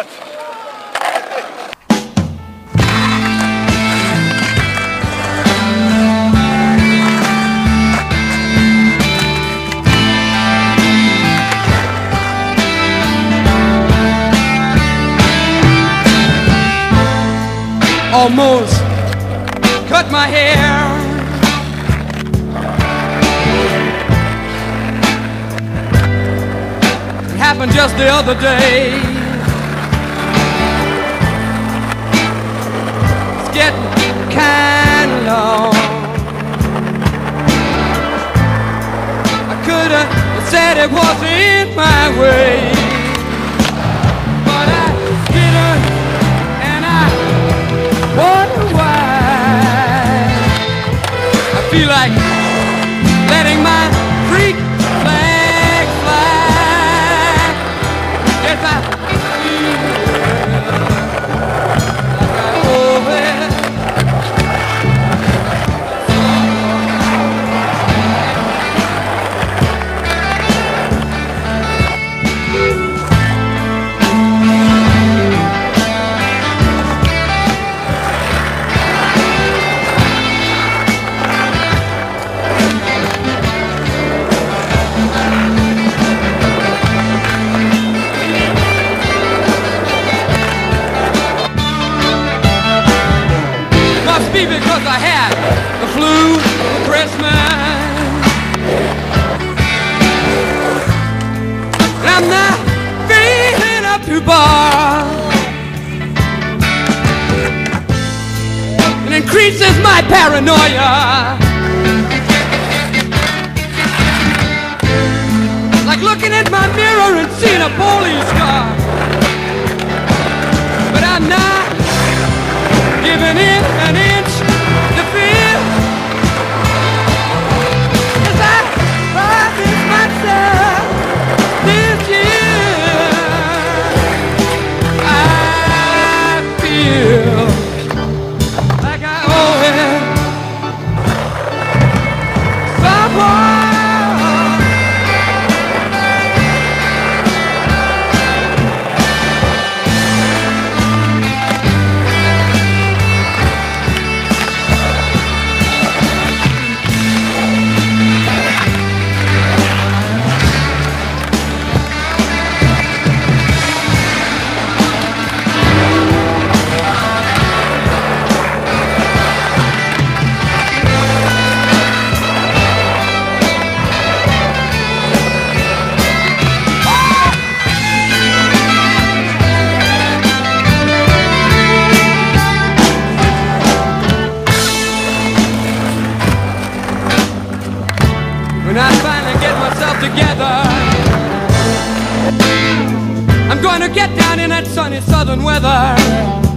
much. Almost cut my hair. It happened just the other day. Getting kind of long. I could have said it wasn't my way. But I didn't, and I wonder why. I feel like Must because I had the flu for Christmas. And I'm not feeling up to bar. It increases my paranoia. I finally get myself together, I'm gonna get down in that sunny southern weather.